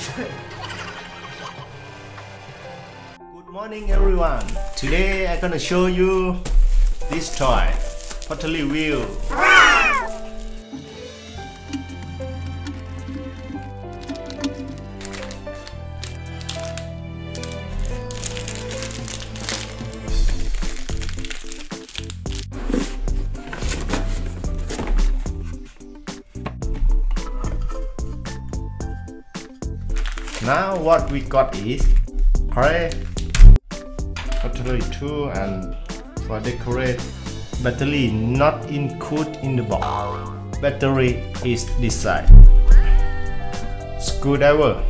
Good morning everyone. Today I'm gonna show you this toy, pottery wheel. Now what we got is pottery tool and for decorate battery not included in the box. Battery is this side. Screwdriver.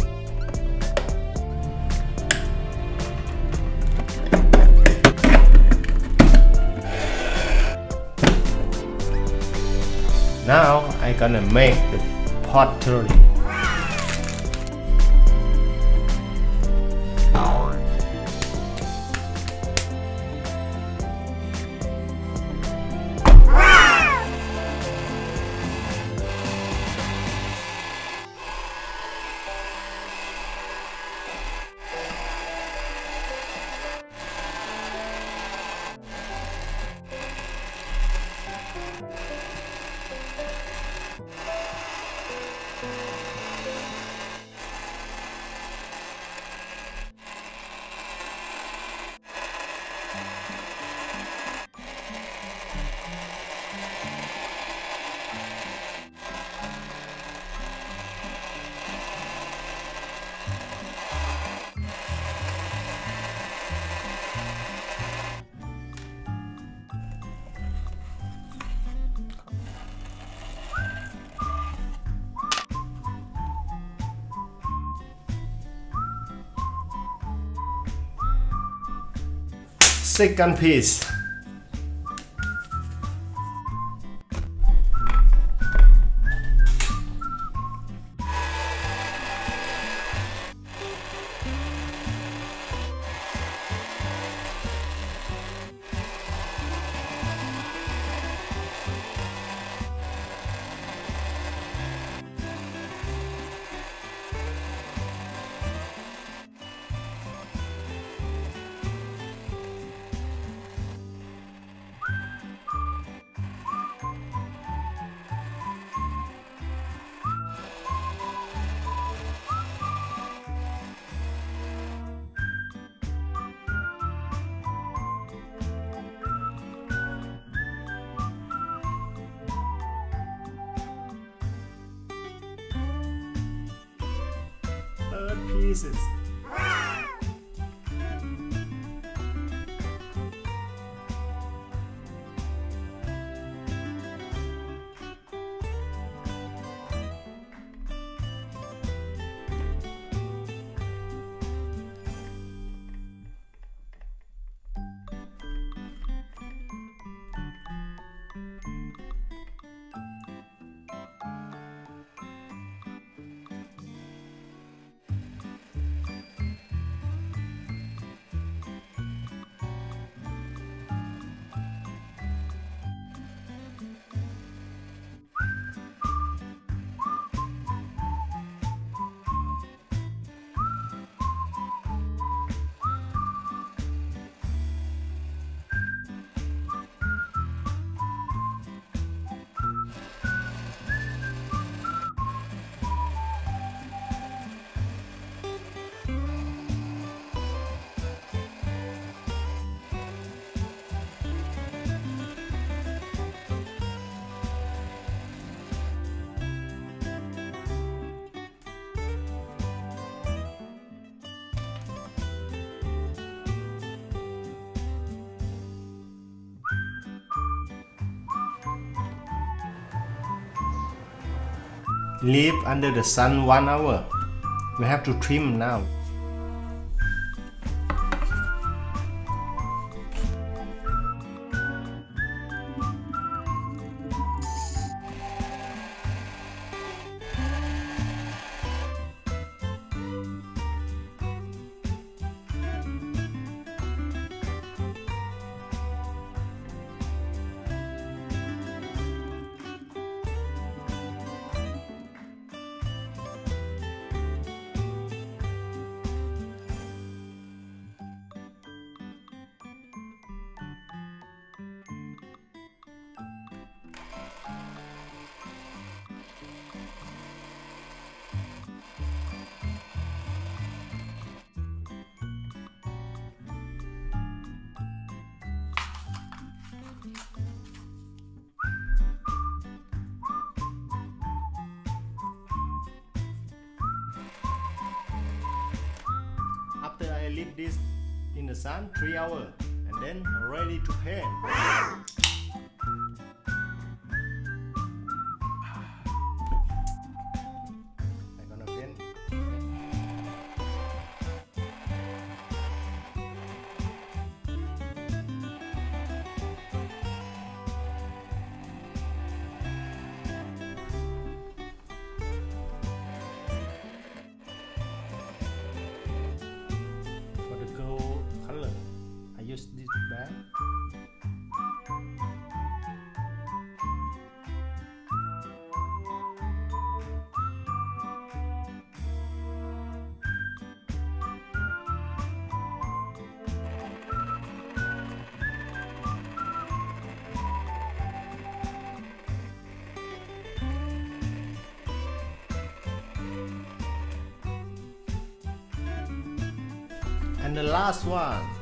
Now I gonna make the pottery. Second piece. Pieces. Leave under the sun one hour. We have to trim now. Leave this in the sun 3 hours and then ready to paint. And the last one